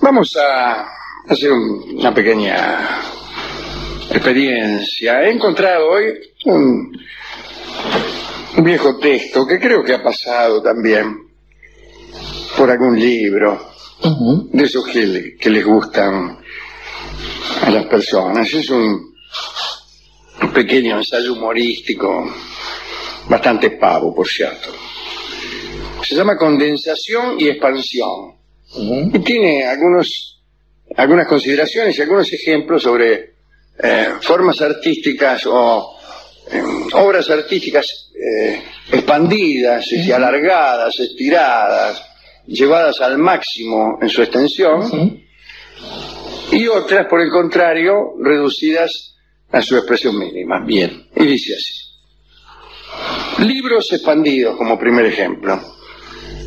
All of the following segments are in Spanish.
Vamos a hacer un- una pequeña experiencia. He encontrado hoy un, un viejo texto que creo que ha pasado también por algún libro de esos que, que les gustan a las personas. Es un, un pequeño ensayo humorístico, bastante pavo, por cierto. Se llama Condensación y Expansión Y tiene algunos, algunas consideraciones y algunos ejemplos sobre eh, formas artísticas o eh, obras artísticas eh, expandidas, y alargadas, estiradas, llevadas al máximo en su extensión, y otras, por el contrario, reducidas a su expresión mínima. Bien. Y dice así. Libros expandidos, como primer ejemplo.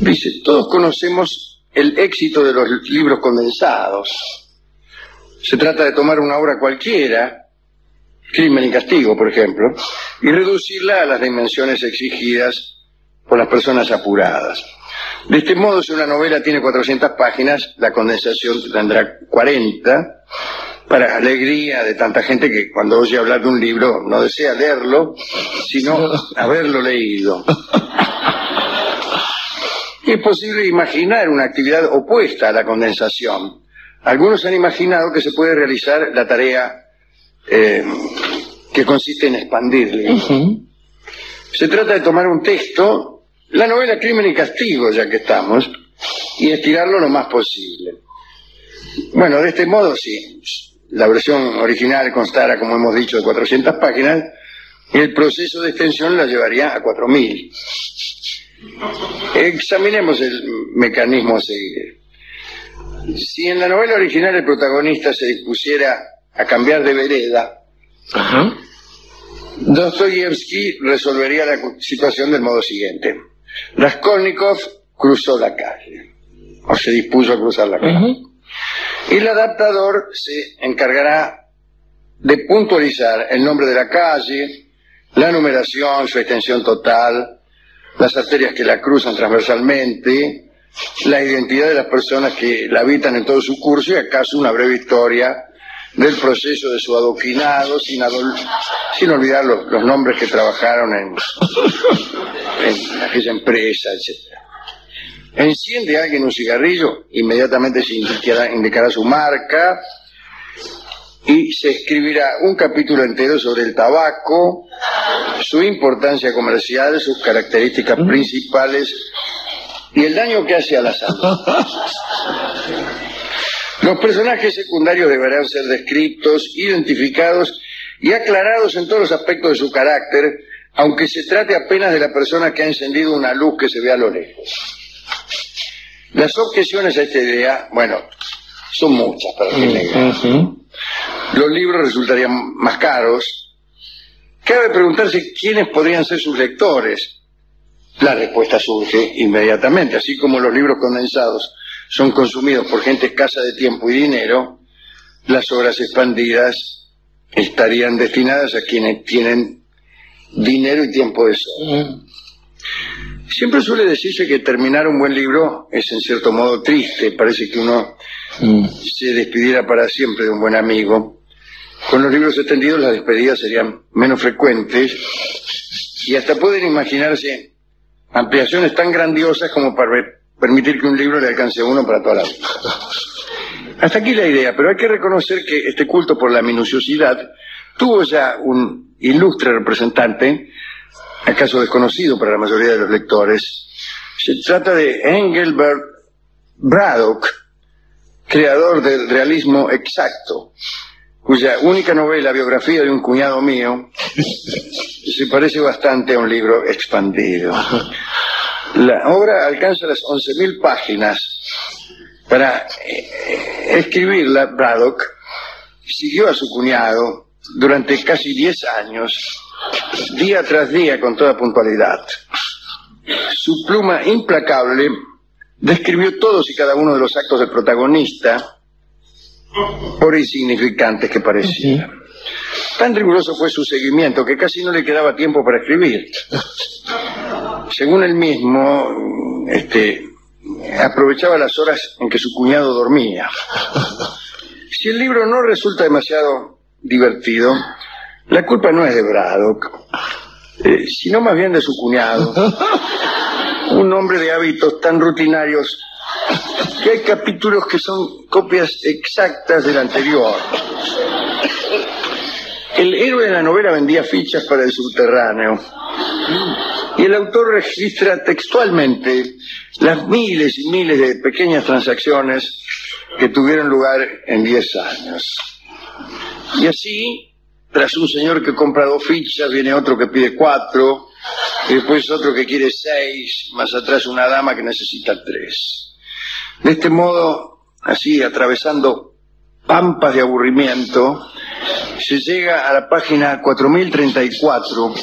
Dice, todos conocemos el éxito de los libros condensados. Se trata de tomar una obra cualquiera, Crimen y Castigo, por ejemplo, y reducirla a las dimensiones exigidas por las personas apuradas. De este modo, si una novela tiene 400 páginas, la condensación tendrá 40, para alegría de tanta gente que cuando oye hablar de un libro no desea leerlo, sino haberlo leído. Es posible imaginar una actividad opuesta a la condensación. Algunos han imaginado que se puede realizar la tarea eh, que consiste en expandirle. Se trata de tomar un texto, la novela Crimen y Castigo, ya que estamos, y estirarlo lo más posible. Bueno, de este modo, si la versión original constara, como hemos dicho, de 400 páginas, el proceso de extensión la llevaría a 4.000. Examinemos el mecanismo a seguir. Si en la novela original el protagonista se dispusiera a cambiar de vereda, Ajá. Dostoyevsky resolvería la situación del modo siguiente. Raskolnikov cruzó la calle, o se dispuso a cruzar la calle. Y el adaptador se encargará de puntualizar el nombre de la calle, la numeración, su extensión total, las arterias que la cruzan transversalmente, la identidad de las personas que la habitan en todo su curso y acaso una breve historia del proceso de su adoquinado, sin, olvidar los, nombres que trabajaron en, en aquella empresa, etcétera. Enciende alguien un cigarrillo, inmediatamente se indicará su marca y se escribirá un capítulo entero sobre el tabaco, su importancia comercial, sus características principales y el daño que hace a la salud. Los personajes secundarios deberán ser descritos, identificados y aclarados en todos los aspectos de su carácter, aunque se trate apenas de la persona que ha encendido una luz que se ve a lo lejos. Las objeciones a esta idea, bueno, son muchas para que negar. Ujú. Los libros resultarían más caros. Cabe preguntarse quiénes podrían ser sus lectores. La respuesta surge inmediatamente. Así como los libros condensados son consumidos por gente escasa de tiempo y dinero, las obras expandidas estarían destinadas a quienes tienen dinero y tiempo de sobra. Siempre suele decirse que terminar un buen libro es en cierto modo triste. Parece que uno Mm. se despidiera para siempre de un buen amigo. Con los libros extendidos las despedidas serían menos frecuentes y hasta pueden imaginarse ampliaciones tan grandiosas como para permitir que un libro le alcance uno para toda la vida. Hasta aquí la idea, pero hay que reconocer que este culto por la minuciosidad tuvo ya un ilustre representante, acaso desconocido para la mayoría de los lectores. Se trata de Engelbert Braddock, creador del realismo exacto, cuya única novela, biografía de un cuñado mío, se parece bastante a un libro expandido. La obra alcanza las 11.000 páginas. Para eh, escribirla, Braddock siguió a su cuñado durante casi 10 años, día tras día con toda puntualidad. Su pluma implacable describió todos y cada uno de los actos del protagonista, por insignificantes que parecieran. Tan riguroso fue su seguimiento que casi no le quedaba tiempo para escribir. Según él mismo, este, aprovechaba las horas en que su cuñado dormía. Si el libro no resulta demasiado divertido, la culpa no es de Braddock, eh, sino más bien de su cuñado, un hombre de hábitos tan rutinarios que hay capítulos que son copias exactas del anterior. El héroe de la novela vendía fichas para el subterráneo y el autor registra textualmente las miles y miles de pequeñas transacciones que tuvieron lugar en 10 años. Y así, tras un señor que compra dos fichas, viene otro que pide cuatro, y después otro que quiere seis, más atrás una dama que necesita tres. De este modo, así, atravesando pampas de aburrimiento, se llega a la página 4034.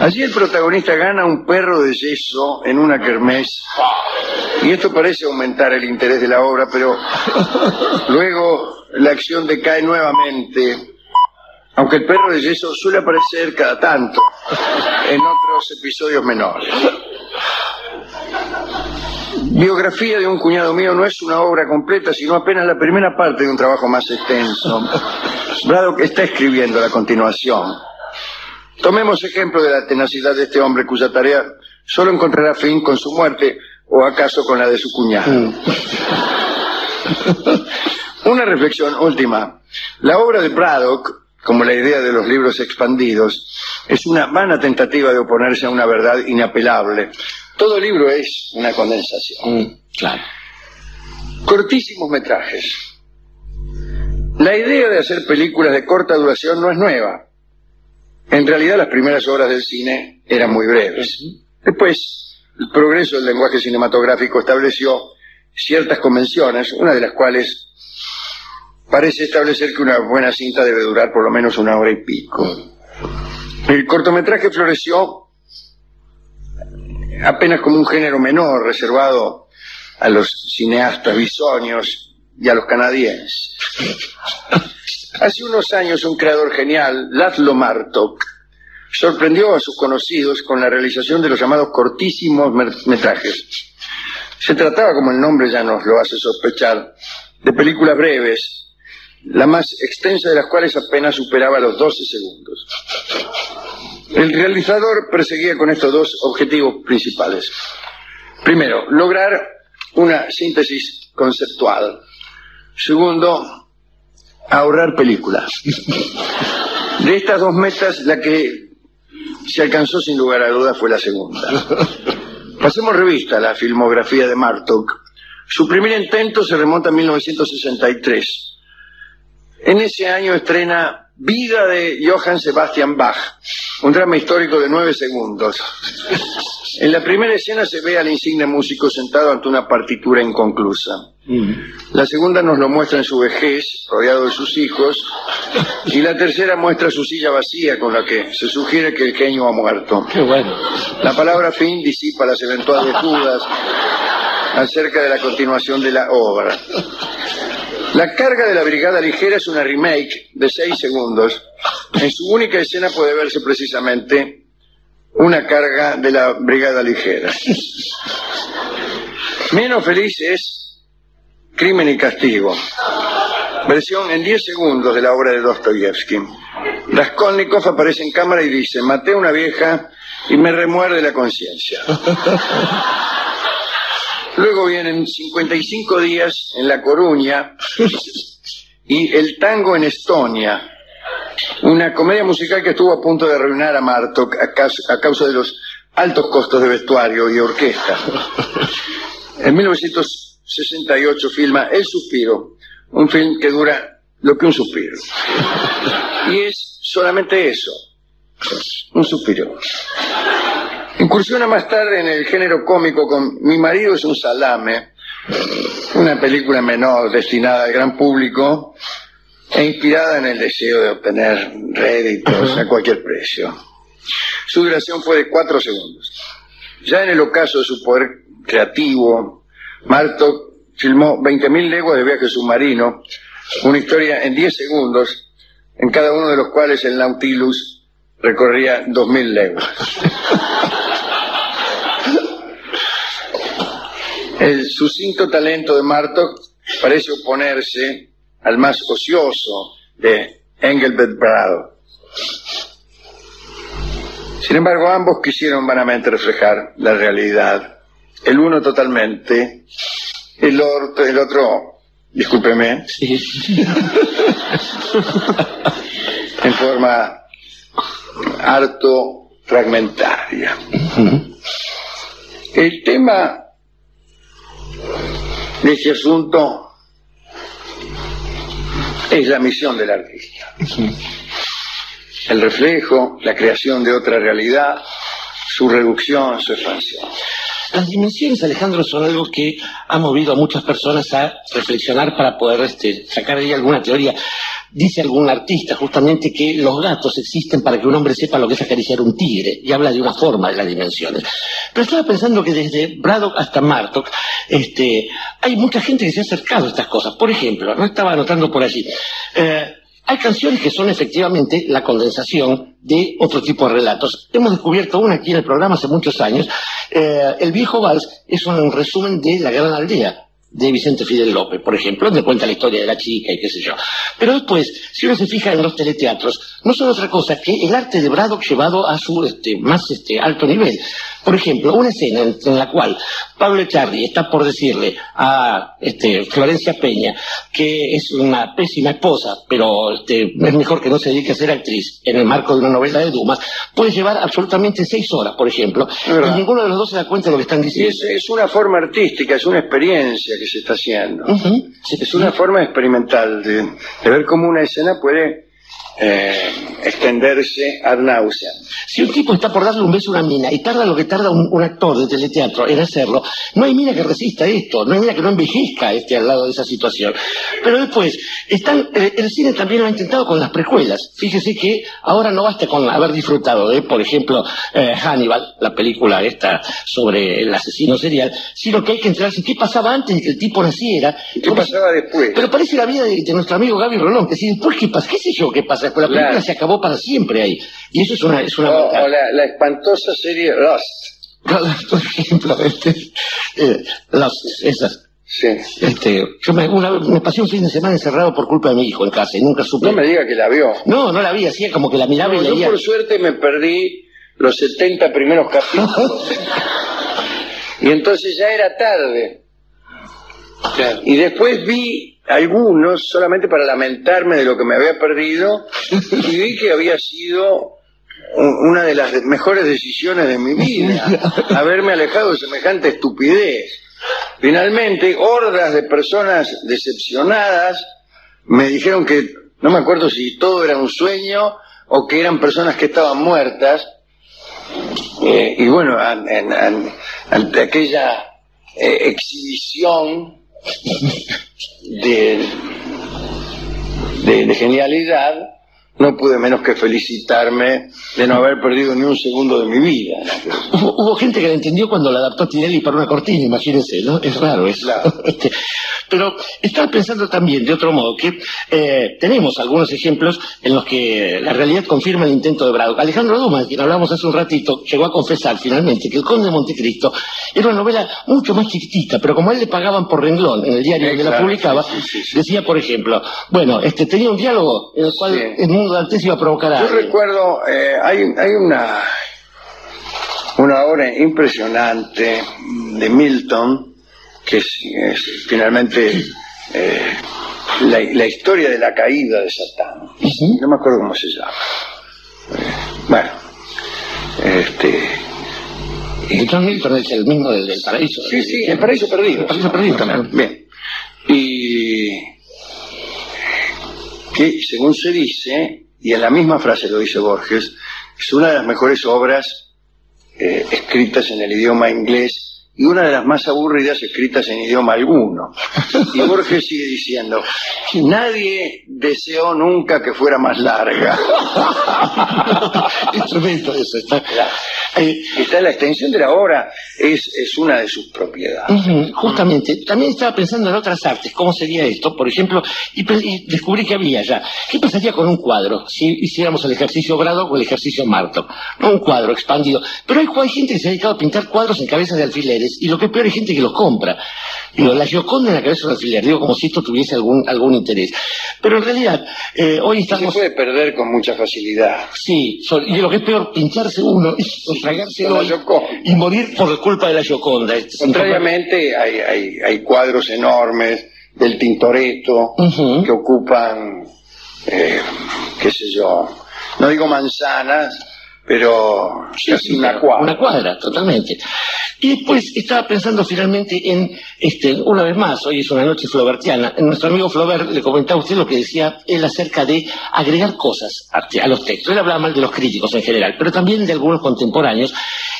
Allí el protagonista gana un perro de yeso en una kermés. Y esto parece aumentar el interés de la obra, pero luego la acción decae nuevamente. Aunque el perro de yeso suele aparecer cada tanto en otros episodios menores. Biografía de un cuñado mío no es una obra completa, sino apenas la primera parte de un trabajo más extenso. Braddock está escribiendo la continuación. Tomemos ejemplo de la tenacidad de este hombre cuya tarea solo encontrará fin con su muerte o acaso con la de su cuñado. Mm. Una reflexión última. La obra de Braddock, como la idea de los libros expandidos, es una vana tentativa de oponerse a una verdad inapelable, todo libro es una condensación. Mm, claro. Cortísimos metrajes. La idea de hacer películas de corta duración no es nueva. En realidad las primeras obras del cine eran muy breves. Después, el progreso del lenguaje cinematográfico estableció ciertas convenciones, una de las cuales parece establecer que una buena cinta debe durar por lo menos una hora y pico. El cortometraje floreció apenas como un género menor reservado a los cineastas bisonios y a los canadienses. Hace unos años un creador genial, Laszlo Martok, sorprendió a sus conocidos con la realización de los llamados cortísimos metrajes. Se trataba, como el nombre ya nos lo hace sospechar, de películas breves, la más extensa de las cuales apenas superaba los 12 segundos. El realizador perseguía con estos dos objetivos principales. Primero, lograr una síntesis conceptual. Segundo, ahorrar películas. De estas dos metas, la que se alcanzó sin lugar a dudas fue la segunda. Pasemos revista a la filmografía de Martok. Su primer intento se remonta a 1963. En ese año estrena Vida de Johann Sebastian Bach, un drama histórico de nueve segundos. En la primera escena se ve al insigne músico sentado ante una partitura inconclusa. Mm. La segunda nos lo muestra en su vejez, rodeado de sus hijos, y la tercera muestra su silla vacía con la que se sugiere que el genio ha muerto. Qué bueno. La palabra fin disipa las eventuales dudas acerca de la continuación de la obra. La carga de la Brigada Ligera es una remake de seis segundos. En su única escena puede verse precisamente una carga de la Brigada Ligera. Menos feliz es Crimen y Castigo, versión en diez segundos de la obra de Dostoyevsky. Raskolnikov aparece en cámara y dice, maté a una vieja y me remuerde la conciencia. Luego vienen 55 días en La Coruña y El tango en Estonia, una comedia musical que estuvo a punto de arruinar a Martok a causa, de los altos costos de vestuario y orquesta. En 1968 filma El Suspiro, un film que dura lo que un suspiro. Y es solamente eso, un suspiro. Incursiona más tarde en el género cómico con Mi marido es un salame, una película menor destinada al gran público e inspirada en el deseo de obtener réditos a cualquier precio. Su duración fue de cuatro segundos. Ya en el ocaso de su poder creativo, Marto filmó 20.000 leguas de viaje submarino, una historia en 10 segundos, en cada uno de los cuales el Nautilus recorría 2.000 leguas. El sucinto talento de Martok parece oponerse al más ocioso de Engelbert Brado. Sin embargo, ambos quisieron vanamente reflejar la realidad. El uno totalmente, el otro, el otro discúlpeme, en forma harto fragmentaria. El tema de este asunto es la misión del artista. El reflejo, la creación de otra realidad, su reducción, su expansión. Las dimensiones, Alejandro, son algo que ha movido a muchas personas a reflexionar para poder este, sacar de ahí alguna teoría. Dice algún artista justamente que los gatos existen para que un hombre sepa lo que es acariciar un tigre y habla de una forma de las dimensiones. Pero estaba pensando que desde Braddock hasta Martok este, hay mucha gente que se ha acercado a estas cosas. Por ejemplo, no estaba anotando por allí. Eh, hay canciones que son efectivamente la condensación de otro tipo de relatos. Hemos descubierto una aquí en el programa hace muchos años. Eh, el viejo vals es un resumen de La Gran Aldea de Vicente Fidel López, por ejemplo, donde cuenta la historia de la chica y qué sé yo. Pero después, si uno se fija en los teleteatros, no son otra cosa que el arte de Braddock llevado a su este, más este, alto nivel. Por ejemplo, una escena en, la cual Pablo Echarri está por decirle a este, Florencia Peña que es una pésima esposa, pero este, es mejor que no se dedique a ser actriz en el marco de una novela de Dumas, puede llevar absolutamente seis horas, por ejemplo, y ninguno de los dos se da cuenta de lo que están diciendo. Es, una forma artística, es una experiencia que se está haciendo. es una forma experimental de ver cómo una escena puede eh, extenderse ad náusea. Si un tipo está por darle un beso a una mina y tarda lo que tarda un, actor de teleteatro en hacerlo, no hay mina que resista esto, no hay mina que no envejezca este al lado de esa situación. Pero después, están, eh, el cine también lo ha intentado con las precuelas. Fíjese que ahora no basta con haber disfrutado de, por ejemplo, eh, Hannibal, la película esta sobre el asesino serial, sino que hay que enterarse qué pasaba antes de que el tipo naciera. ¿Qué pasaba después? Pero parece la vida de, nuestro amigo Gaby Rolón, que si después qué pasa, qué sé yo qué pasa la película se acabó para siempre ahí. Y eso es una... Es una o, la, espantosa serie Lost. Por ejemplo, este, eh, Lost, esas. Sí. Este, yo me, una, me pasé un fin de semana encerrado por culpa de mi hijo en casa y nunca supe. No me diga que la vio. No, no la vi, hacía como que la miraba y leía. Yo por suerte me perdí los 70 primeros capítulos. y entonces ya era tarde. Y después vi algunos solamente para lamentarme de lo que me había perdido y vi que había sido una de las mejores decisiones de mi vida, haberme alejado de semejante estupidez. Finalmente, hordas de personas decepcionadas me dijeron que, no me acuerdo si todo era un sueño o que eran personas que estaban muertas. Eh, y bueno, ante aquella eh, exhibición de, de, genialidad, no pude menos que felicitarme de no haber perdido ni un segundo de mi vida. Hubo, gente que la entendió cuando la adaptó Tinelli para una cortina, imagínense, ¿no? Es raro eso. Este, pero estaba pensando también, de otro modo, que eh, tenemos algunos ejemplos en los que la realidad confirma el intento de Braddock. Alejandro Dumas, de quien hablamos hace un ratito, llegó a confesar finalmente que El Conde de Montecristo era una novela mucho más chiquitita, pero como a él le pagaban por renglón en el diario donde la publicaba, decía, por ejemplo, bueno, este tenía un diálogo en el cual el mundo de Antes iba a provocar a... Yo recuerdo, eh, hay, hay una, una obra impresionante de Milton, que es, finalmente eh, la, historia de la caída de Satán. No me acuerdo cómo se llama. Bueno, este. John Milton es el mismo del, paraíso. Sí, sí, el paraíso perdido. El paraíso perdido también. Bien. Y que, según se dice, y en la misma frase lo dice Borges, es una de las mejores obras eh, escritas en el idioma inglés y una de las más aburridas escritas en idioma alguno. Y Borges sigue diciendo, nadie deseó nunca que fuera más larga. es tremendo eso, está Eh, Está la extensión de la obra, es, es una de sus propiedades. justamente. También estaba pensando en otras artes, ¿cómo sería esto? Por ejemplo, y, descubrí que había ya. ¿Qué pasaría con un cuadro si hiciéramos el ejercicio grado o el ejercicio marto? No un cuadro expandido. Pero hay, hay gente que se ha dedicado a pintar cuadros en cabezas de alfileres, y lo que es peor hay gente que los compra. Digo, la Gioconda en la cabeza de alfiler, digo como si esto tuviese algún, algún interés. Pero en realidad, eh, hoy estamos... Se puede perder con mucha facilidad. Sí, y lo que es peor, pincharse uno, tragárselo y, morir por culpa de la Gioconda. Contrariamente, hay, hay, hay cuadros enormes del Tintoretto que ocupan, eh, qué sé yo, no digo manzanas, pero casi una cuadra. Una cuadra, totalmente. Y después estaba pensando finalmente en, este, una vez más, hoy es una noche flobertiana, nuestro amigo Flaubert le comentaba a usted lo que decía él acerca de agregar cosas a los textos. Él hablaba mal de los críticos en general, pero también de algunos contemporáneos,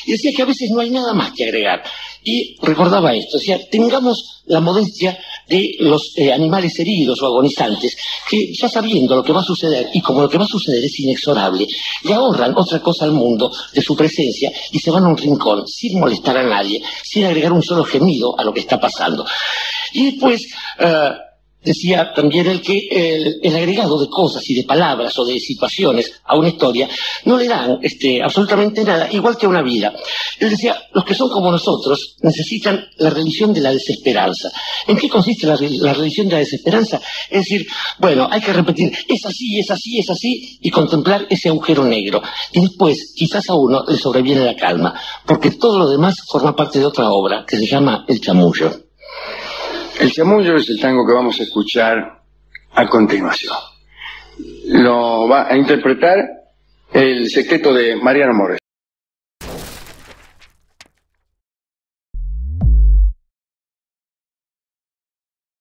y decía que a veces no hay nada más que agregar. Y recordaba esto, decía, tengamos la modestia de los eh, animales heridos o agonizantes, que ya sabiendo lo que va a suceder y como lo que va a suceder es inexorable, le ahorran otra cosa al mundo de su presencia y se van a un rincón sin molestar a nadie, sin agregar un solo gemido a lo que está pasando. Y después, eh, decía también el que el, agregado de cosas y de palabras o de situaciones a una historia no le dan este, absolutamente nada, igual que a una vida. Él decía, los que son como nosotros necesitan la religión de la desesperanza. ¿En qué consiste la, la religión de la desesperanza? Es decir, bueno, hay que repetir, es así, es así, es así, y contemplar ese agujero negro. Y después, quizás a uno le sobreviene la calma, porque todo lo demás forma parte de otra obra que se llama El chamullo. El chamullo es el tango que vamos a escuchar a continuación. Lo va a interpretar el secreto de Mariano Mores.